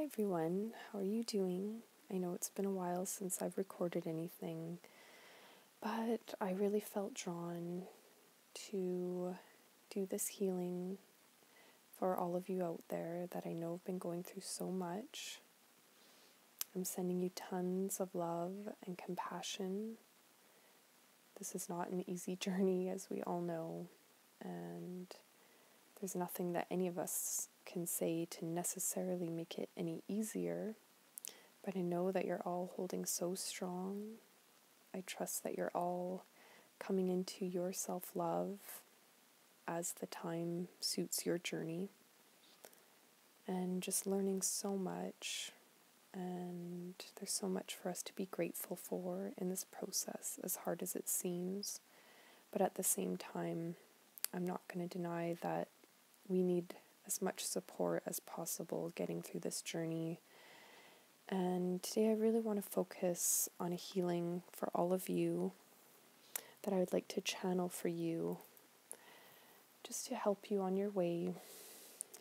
Hi everyone, how are you doing? I know it's been a while since I've recorded anything, but I really felt drawn to do this healing for all of you out there that I know have been going through so much. I'm sending you tons of love and compassion. This is not an easy journey, as we all know, and there's nothing that any of us can say to necessarily make it any easier, but I know that you're all holding so strong. I trust that you're all coming into your self love as the time suits your journey and just learning so much. And there's so much for us to be grateful for in this process, as hard as it seems. But at the same time, I'm not going to deny that we need as much support as possible getting through this journey. And today I really want to focus on a healing for all of you that I would like to channel for you just to help you on your way.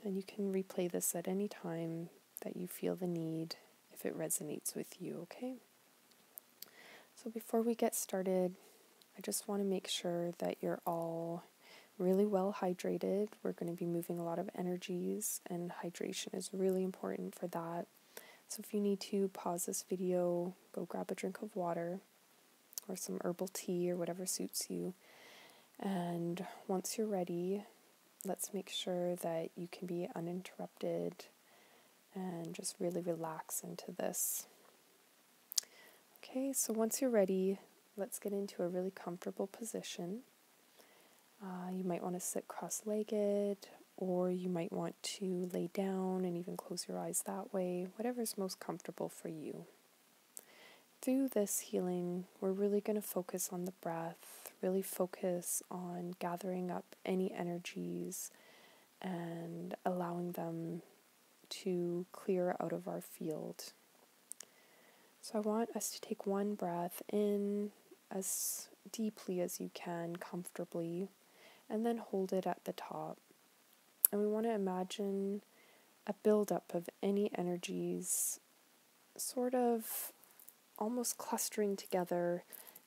And you can replay this at any time that you feel the need if it resonates with you, okay? So before we get started, I just want to make sure that you're all really well hydrated. We're going to be moving a lot of energies, and hydration is really important for that. So, if you need to pause this video, go grab a drink of water or some herbal tea or whatever suits you. And once you're ready, let's make sure that you can be uninterrupted and just really relax into this. Okay, so once you're ready, let's get into a really comfortable position. You might want to sit cross legged, or you might want to lay down and even close your eyes that way, whatever is most comfortable for you. Through this healing, we're really going to focus on the breath, really focus on gathering up any energies and allowing them to clear out of our field. So I want us to take one breath in as deeply as you can, comfortably and then hold it at the top. And we want to imagine a buildup of any energies sort of almost clustering together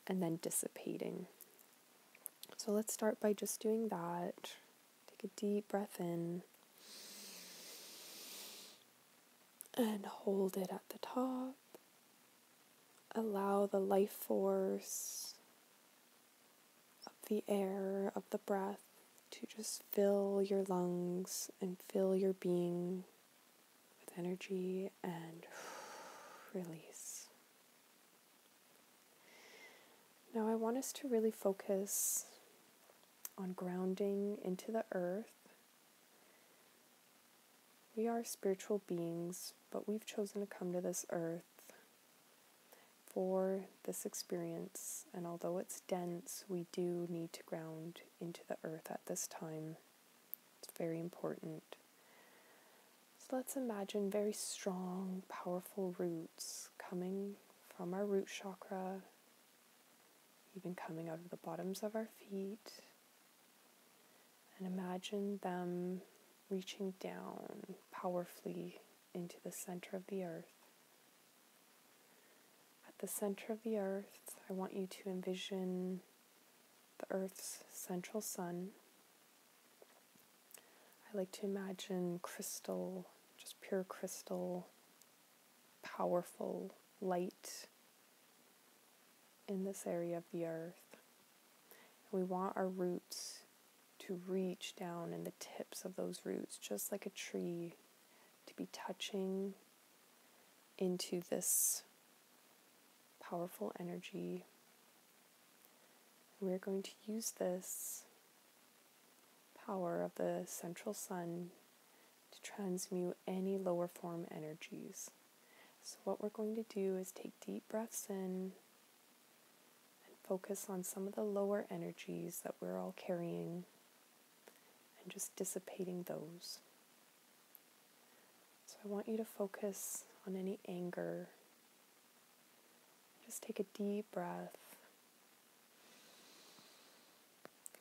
and then dissipating. So let's start by just doing that. Take a deep breath in and hold it at the top. Allow the life force the air of the breath to just fill your lungs and fill your being with energy and release. Now, I want us to really focus on grounding into the earth. We are spiritual beings, but we've chosen to come to this earth for this experience, and although it's dense, we do need to ground into the earth at this time. It's very important. So let's imagine very strong, powerful roots coming from our root chakra, even coming out of the bottoms of our feet. And imagine them reaching down powerfully into the center of the earth the center of the earth, I want you to envision the earth's central sun. I like to imagine crystal, just pure crystal, powerful light in this area of the earth. And we want our roots to reach down in the tips of those roots, just like a tree, to be touching into this powerful energy. We're going to use this power of the central sun to transmute any lower form energies. So, what we're going to do is take deep breaths in and focus on some of the lower energies that we're all carrying and just dissipating those. So, I want you to focus on any anger just take a deep breath.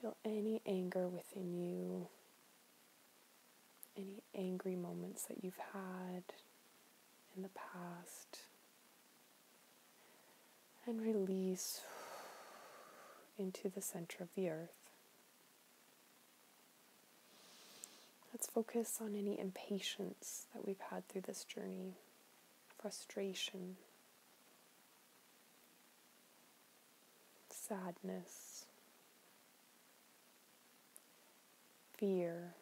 Feel any anger within you, any angry moments that you've had, in the past and release into the center of the earth. Let's focus on any impatience that we've had through this journey, frustration, sadness, fear,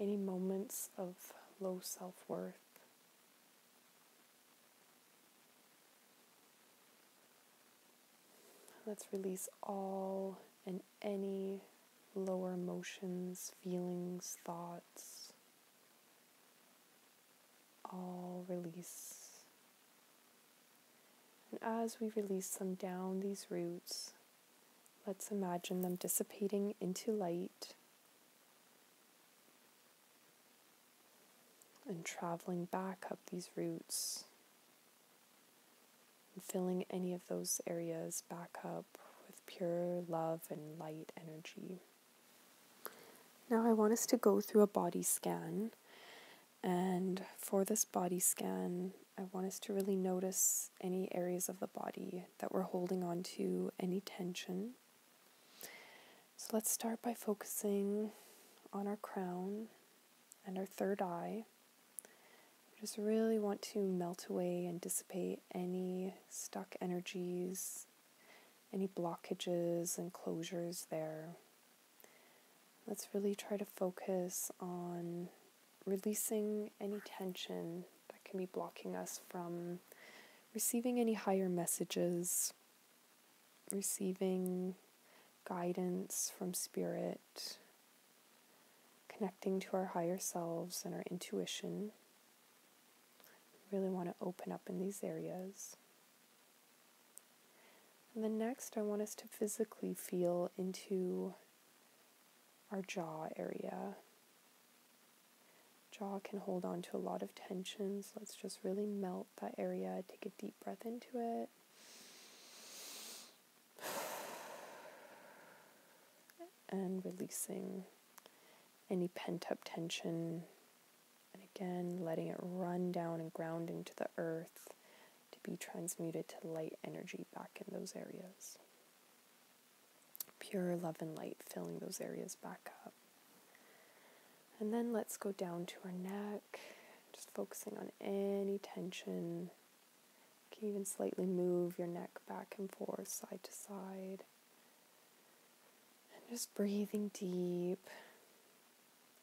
any moments of low self worth. Let's release all and any lower emotions, feelings, thoughts. All release. And as we release them down these roots, let's imagine them dissipating into light and traveling back up these roots and filling any of those areas back up with pure love and light energy. Now, I want us to go through a body scan. And for this body scan, I want us to really notice any areas of the body that we're holding on to, any tension. So let's start by focusing on our crown and our third eye. We just really want to melt away and dissipate any stuck energies, any blockages and closures there. Let's really try to focus on releasing any tension can be blocking us from receiving any higher messages, receiving guidance from spirit, connecting to our higher selves and our intuition really want to open up in these areas. And then next, I want us to physically feel into our jaw area. Jaw can hold on to a lot of tension, so let's just really melt that area. Take a deep breath into it. And releasing any pent up tension And Again, letting it run down and ground into the earth to be transmuted to light energy back in those areas. Pure love and light filling those areas back up. And then let's go down to our neck, just focusing on any tension. You can even slightly move your neck back and forth, side to side. And just breathing deep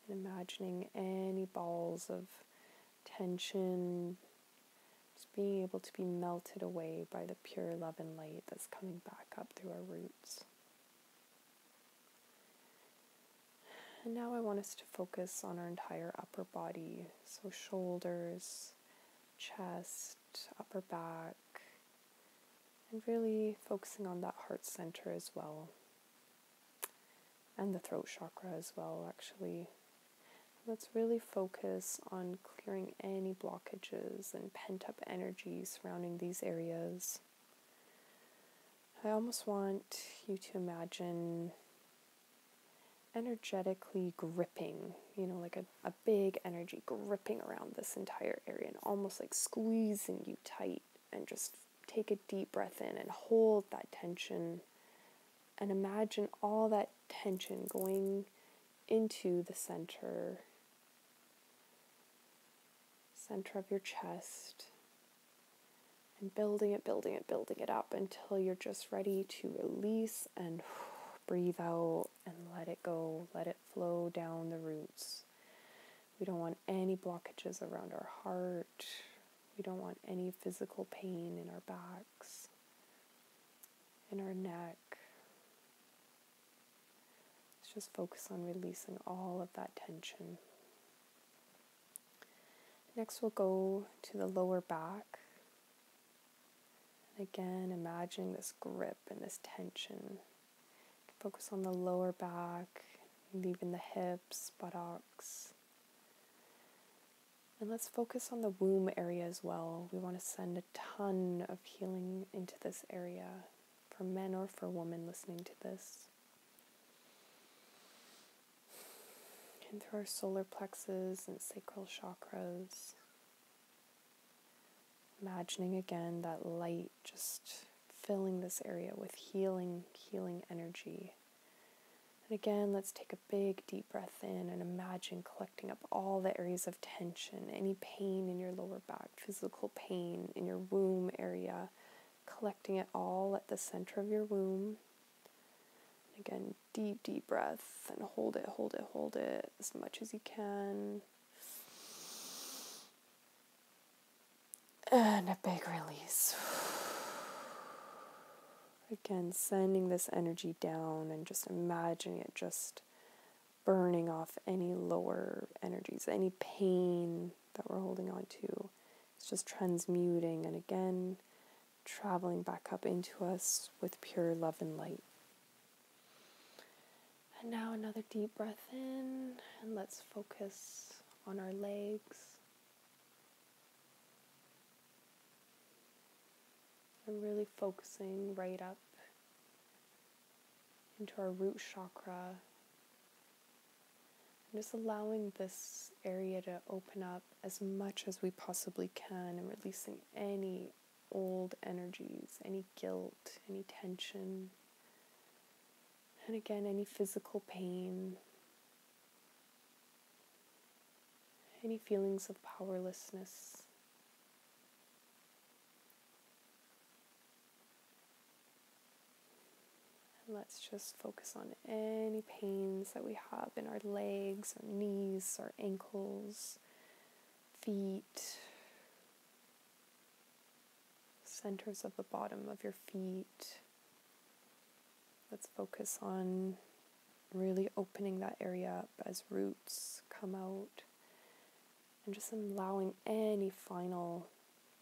and imagining any balls of tension just being able to be melted away by the pure love and light that's coming back up through our roots. And now I want us to focus on our entire upper body, so shoulders, chest, upper back, and really focusing on that heart center as well, and the throat chakra as well, actually. Let's really focus on clearing any blockages and pent up energy surrounding these areas. I almost want you to imagine energetically gripping, you know, like a, a big energy gripping around this entire area and almost like squeezing you tight. And just take a deep breath in and hold that tension. And imagine all that tension going into the center center of your chest and building it, building it, building it up until you're just ready to release and breathe out and let it go. Let it flow down the roots. We don't want any blockages around our heart. We don't want any physical pain in our backs, in our neck. Let's just focus on releasing all of that tension. Next, we'll go to the lower back. Again, imagine this grip and this tension. Focus on the lower back, even the hips, buttocks. And let's focus on the womb area as well. We want to send a ton of healing into this area for men or for women listening to this. and through our solar plexus and sacral chakras. Imagining again that light just filling this area with healing, healing energy. And again, let's take a big deep breath in and imagine collecting up all the areas of tension, any pain in your lower back, physical pain in your womb area, collecting it all at the center of your womb. Again, deep, deep breath and hold it, hold it, hold it as much as you can. And a big release. Again, sending this energy down and just imagining it just burning off any lower energies, any pain that we're holding on to. It's just transmuting and again traveling back up into us with pure love and light. And now another deep breath in, and let's focus on our legs. And really focusing right up into our root chakra. And just allowing this area to open up as much as we possibly can and releasing any old energies, any guilt, any tension. And again, any physical pain, any feelings of powerlessness. Let's just focus on any pains that we have in our legs, our knees, our ankles, feet, centers of the bottom of your feet. Let's focus on really opening that area up as roots come out and just allowing any final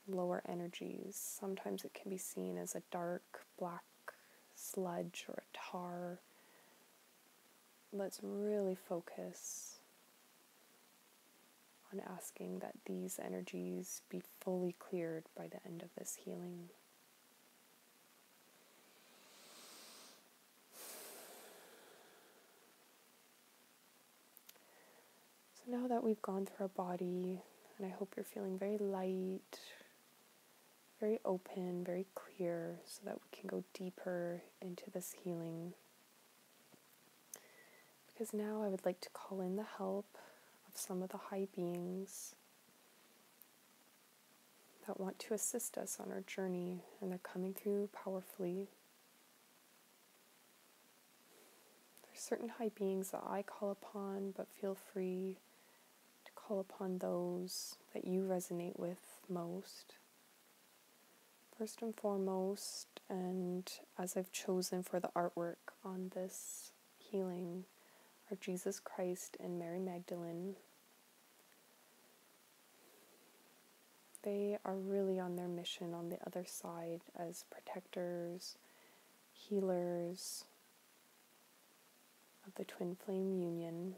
lower energies. Sometimes it can be seen as a dark black sludge or a tar. Let's really focus on asking that these energies be fully cleared by the end of this healing. So now that we've gone through our body, and I hope you're feeling very light, very open, very clear, so that we can go deeper into this healing. Because now I would like to call in the help of some of the high beings that want to assist us on our journey, and they're coming through powerfully. There's certain high beings that I call upon, but feel free to call upon those that you resonate with most. First and foremost, and as I've chosen for the artwork on this healing, are Jesus Christ and Mary Magdalene. They are really on their mission on the other side as protectors, healers of the twin flame union,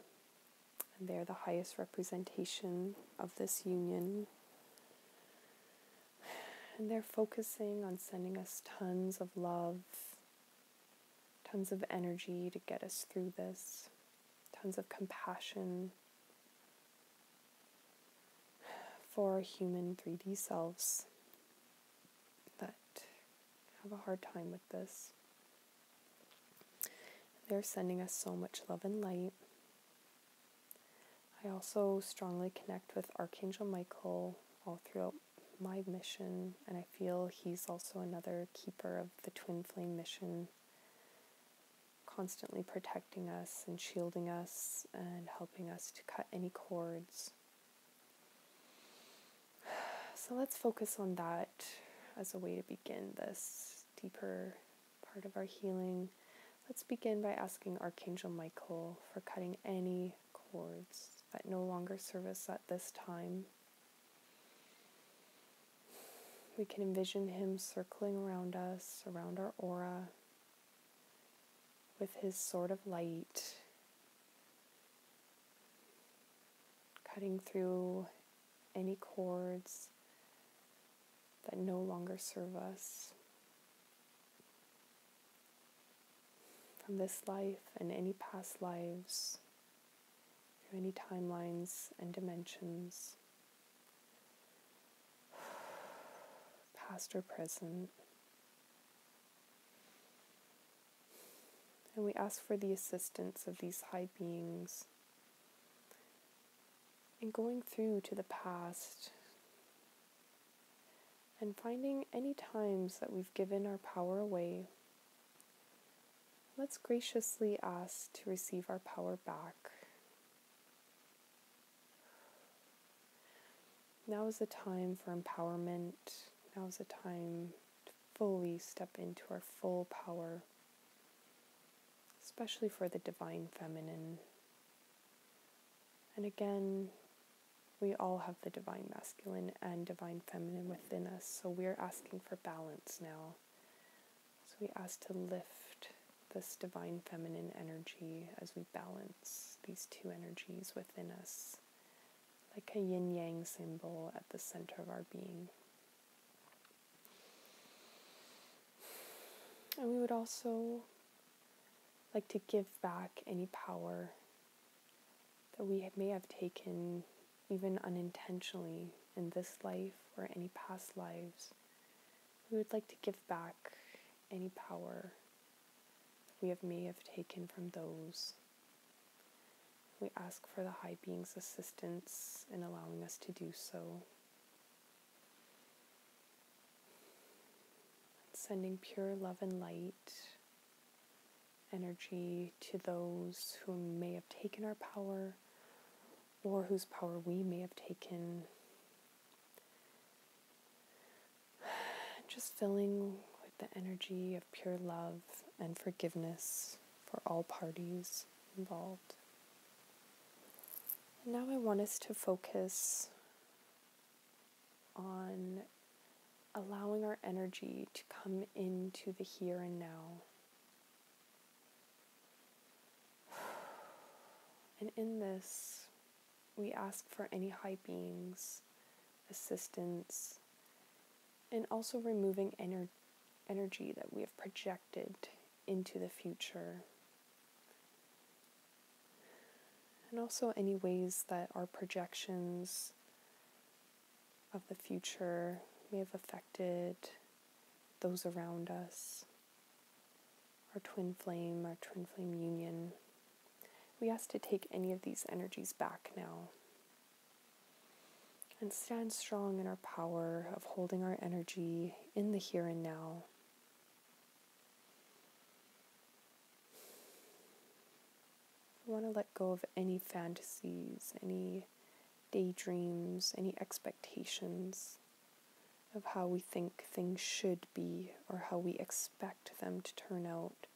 and they're the highest representation of this union and they're focusing on sending us tons of love, tons of energy to get us through this, tons of compassion for our human 3D selves that have a hard time with this. They're sending us so much love and light. I also strongly connect with Archangel Michael all throughout my mission, and I feel he's also another keeper of the twin flame mission, constantly protecting us and shielding us and helping us to cut any cords. So let's focus on that as a way to begin this deeper part of our healing. Let's begin by asking Archangel Michael for cutting any cords that no longer serve us at this time. We can envision him circling around us, around our aura, with his sword of light, cutting through any cords that no longer serve us. From this life and any past lives, through any timelines and dimensions, past or present. And we ask for the assistance of these high beings in going through to the past and finding any times that we've given our power away. Let's graciously ask to receive our power back. Now is the time for empowerment. Now is the time to fully step into our full power especially for the divine feminine. And again, we all have the divine masculine and divine feminine within us, so we're asking for balance now. So we ask to lift this divine feminine energy as we balance these two energies within us, like a yin yang symbol at the center of our being. And we would also like to give back any power that we may have taken, even unintentionally, in this life or any past lives. We would like to give back any power that we have may have taken from those. We ask for the high being's assistance in allowing us to do so. Sending pure love and light energy to those who may have taken our power or whose power we may have taken. Just filling with the energy of pure love and forgiveness for all parties involved. And now I want us to focus on allowing our energy to come into the here and now. And in this, we ask for any high beings, assistance, and also removing ener- energy that we have projected into the future. And also any ways that our projections of the future may have affected those around us, our twin flame, our twin flame union. We ask to take any of these energies back now and stand strong in our power of holding our energy in the here and now. We want to let go of any fantasies, any daydreams, any expectations of how we think things should be or how we expect them to turn out.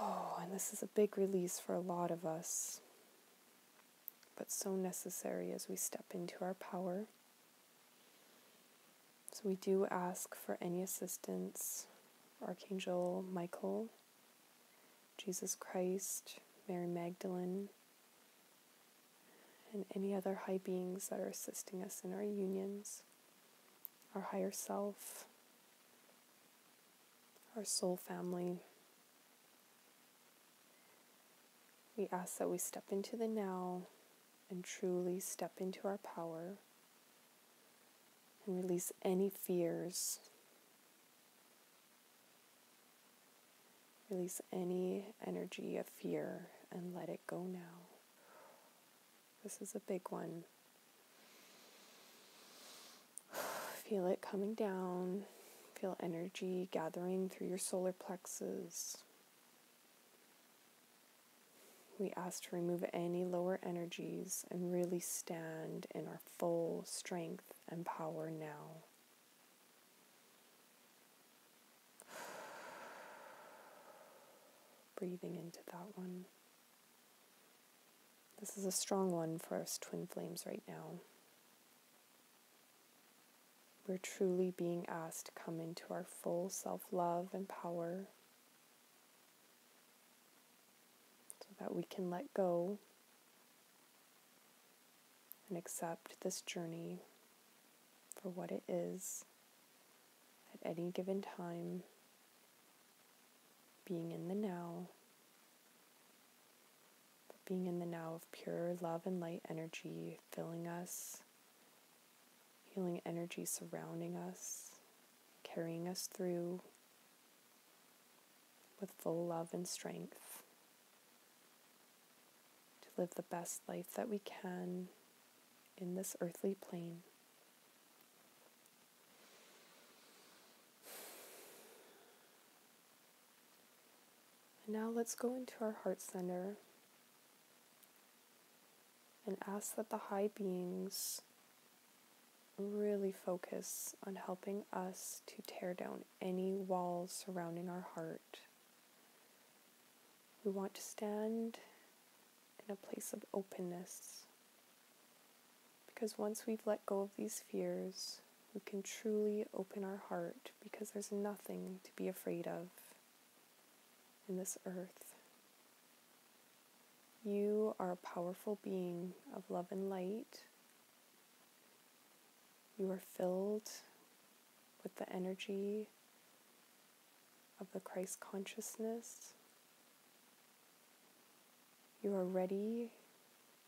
Oh, and this is a big release for a lot of us, but so necessary as we step into our power. So we do ask for any assistance Archangel Michael, Jesus Christ, Mary Magdalene, and any other high beings that are assisting us in our unions, our higher self, our soul family. We ask that we step into the now and truly step into our power and release any fears. Release any energy of fear and let it go now. This is a big one. Feel it coming down. Feel energy gathering through your solar plexus we ask to remove any lower energies and really stand in our full strength and power now. Breathing into that one. This is a strong one for us twin flames right now. We're truly being asked to come into our full self love and power so that we can let go and accept this journey for what it is at any given time, being in the now, being in the now of pure love and light energy filling us, healing energy surrounding us, carrying us through with full love and strength to live the best life that we can in this earthly plane. And now let's go into our heart center and ask that the high beings really focus on helping us to tear down any walls surrounding our heart. We want to stand in a place of openness because once we've let go of these fears, we can truly open our heart because there's nothing to be afraid of in this earth. You are a powerful being of love and light. You are filled with the energy of the Christ consciousness. You are ready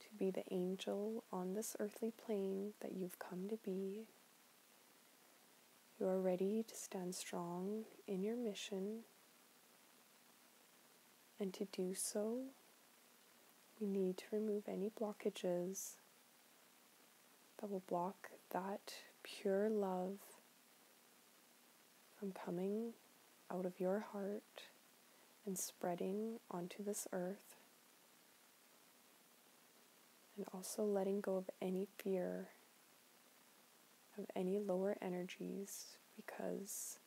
to be the angel on this earthly plane that you've come to be. You are ready to stand strong in your mission and to do so, we need to remove any blockages that will block that pure love from coming out of your heart and spreading onto this earth. And also letting go of any fear of any lower energies because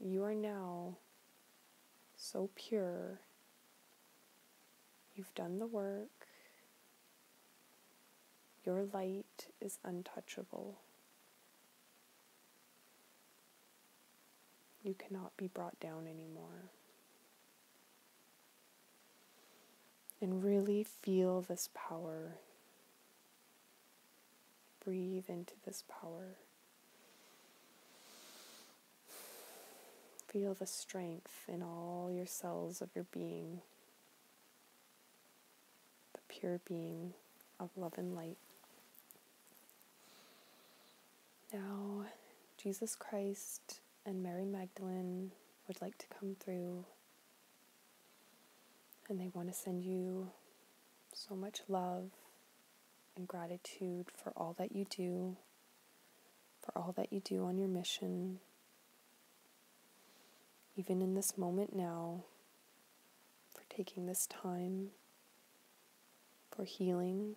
you are now so pure. You've done the work. Your light is untouchable. You cannot be brought down anymore. And really feel this power. Breathe into this power. Feel the strength in all your cells of your being, pure being of love and light. Now, Jesus Christ and Mary Magdalene would like to come through and they want to send you so much love and gratitude for all that you do, for all that you do on your mission even in this moment now, for taking this time for healing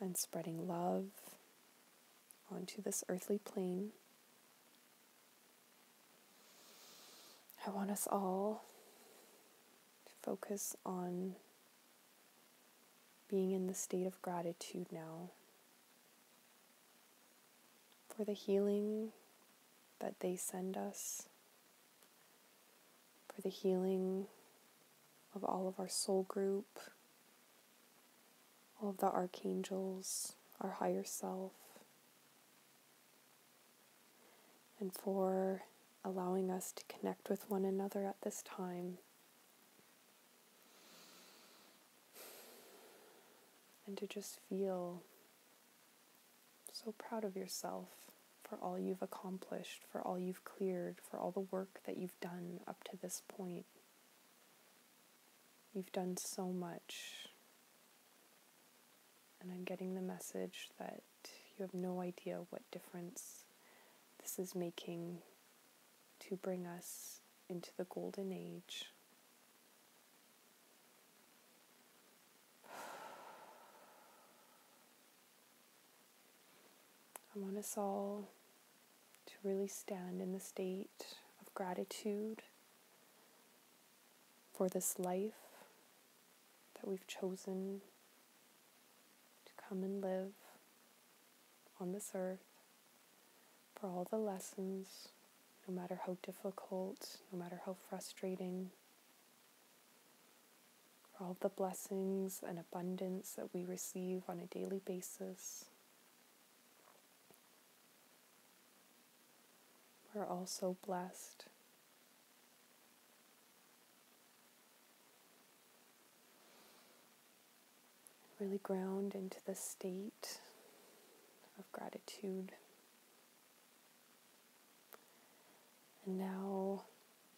and spreading love onto this earthly plane. I want us all to focus on being in the state of gratitude now for the healing that they send us, for the healing of all of our soul group, all of the archangels, our higher self, and for allowing us to connect with one another at this time. And to just feel so proud of yourself for all you've accomplished, for all you've cleared, for all the work that you've done up to this point. You've done so much. And I'm getting the message that you have no idea what difference this is making to bring us into the golden age. I want us all to really stand in the state of gratitude for this life that we've chosen to come and live on this earth, for all the lessons, no matter how difficult, no matter how frustrating, for all the blessings and abundance that we receive on a daily basis. We're also blessed. Really ground into the state of gratitude. And now,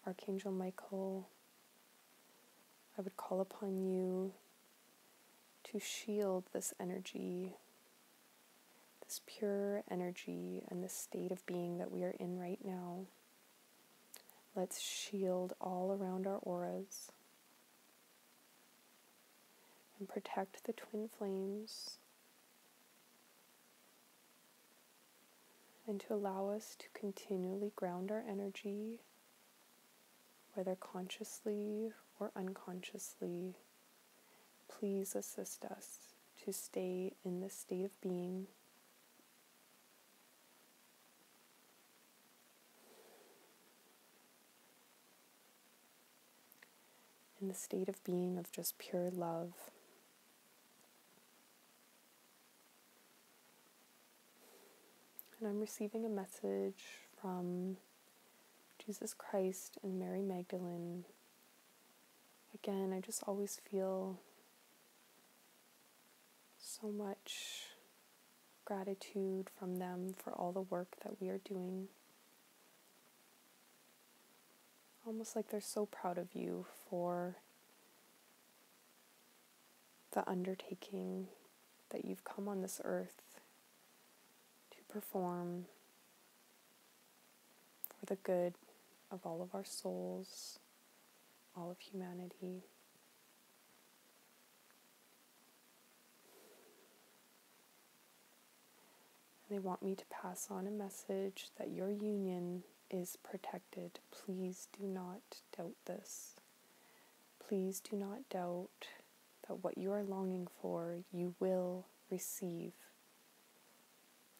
Archangel Michael, I would call upon you to shield this energy, this pure energy, and this state of being that we are in right now. Let's shield all around our auras and protect the twin flames and to allow us to continually ground our energy, whether consciously or unconsciously. Please assist us to stay in this state of being. In the state of being of just pure love. And I'm receiving a message from Jesus Christ and Mary Magdalene. Again, I just always feel so much gratitude from them for all the work that we are doing. Almost like they're so proud of you for the undertaking that you've come on this earth perform for the good of all of our souls, all of humanity. They want me to pass on a message that your union is protected. Please do not doubt this. Please do not doubt that what you are longing for, you will receive.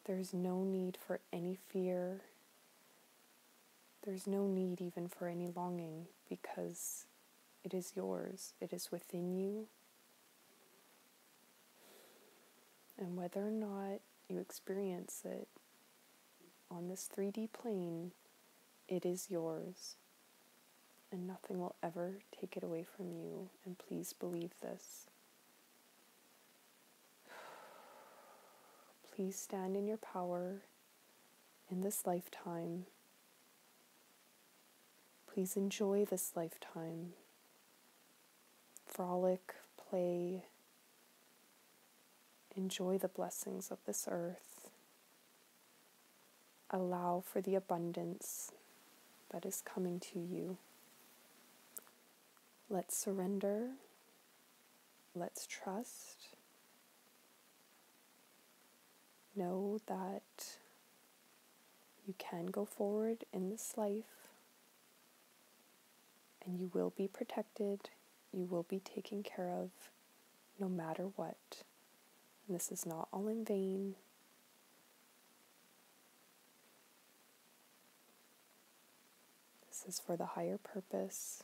There's no need for any fear. There's no need even for any longing because it is yours, it is within you. And whether or not you experience it on this 3D plane, it is yours. And nothing will ever take it away from you. And please believe this. Please stand in your power in this lifetime. Please enjoy this lifetime. Frolic, play, enjoy the blessings of this earth. Allow for the abundance that is coming to you. Let's surrender. Let's trust. Know that you can go forward in this life and you will be protected, you will be taken care of no matter what. And this is not all in vain. This is for the higher purpose.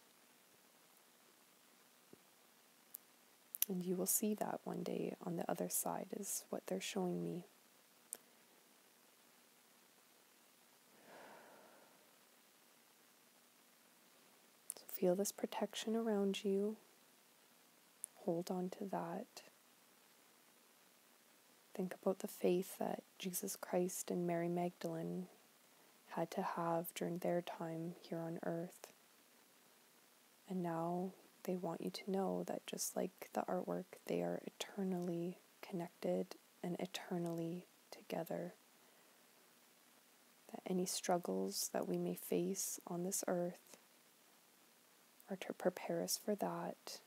And you will see that one day on the other side, is what they're showing me. Feel this protection around you. Hold on to that. Think about the faith that Jesus Christ and Mary Magdalene had to have during their time here on earth. And now they want you to know that just like the artwork, they are eternally connected and eternally together. That any struggles that we may face on this earth are to prepare us for that.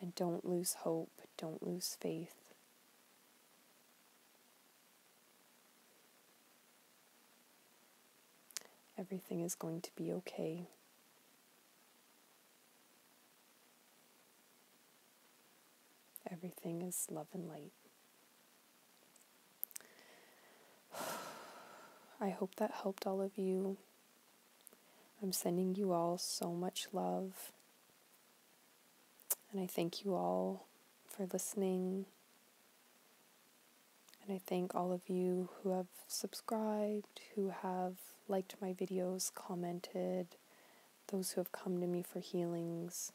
And don't lose hope, don't lose faith. Everything is going to be okay. Everything is love and light. I hope that helped all of you. I'm sending you all so much love. And I thank you all for listening. And I thank all of you who have subscribed, who have liked my videos, commented, those who have come to me for healings.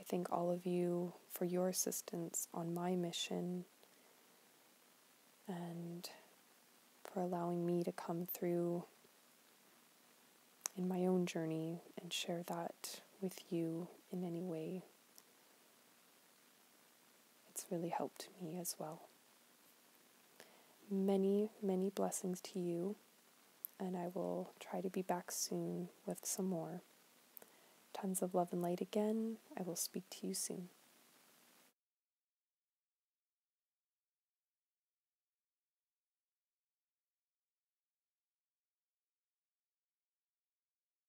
I thank all of you for your assistance on my mission and for allowing me to come through in my own journey and share that with you in any way. It's really helped me as well. Many, many blessings to you, and I will try to be back soon with some more. Tons of love and light again. I will speak to you soon.